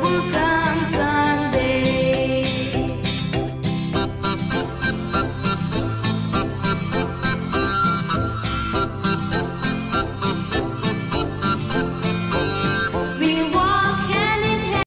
will come.